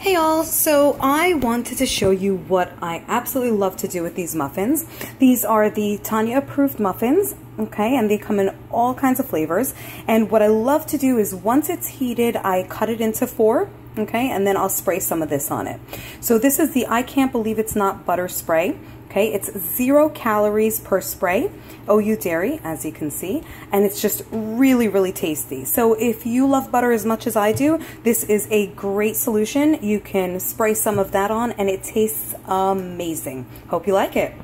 Hey y'all, so I wanted to show you what I absolutely love to do with these muffins. These are the Tanya approved muffins, okay, and they come in all kinds of flavors. And what I love to do is once it's heated, I cut it into four, okay, and then I'll spray some of this on it. So this is the I Can't Believe It's Not Butter Spray. Okay, it's zero calories per spray, oh, OU dairy, as you can see, and it's just really, really tasty. So if you love butter as much as I do, this is a great solution. You can spray some of that on and it tastes amazing. Hope you like it.